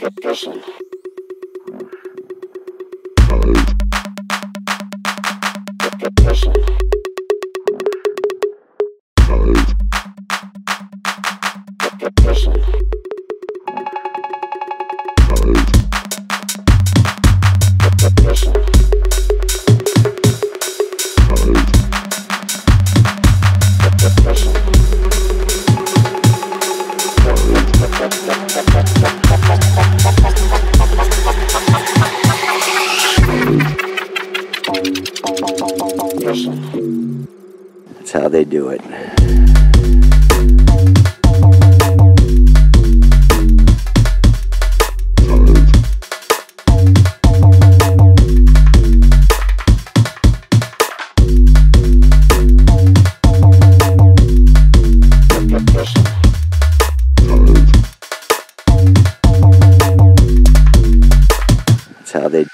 Repetition. Repetition. That's how they do it. That's how they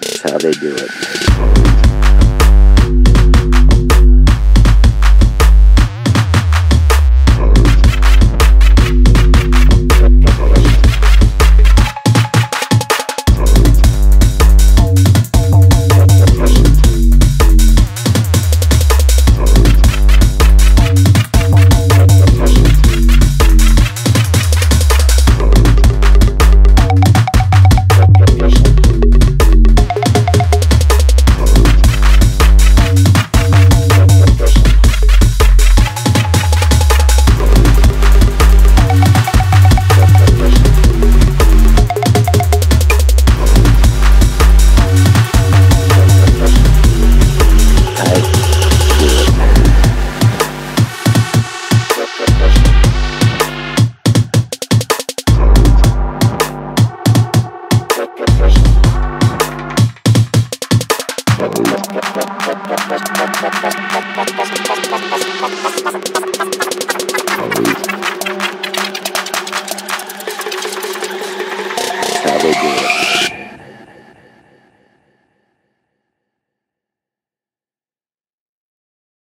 That's how they do it. how they do it.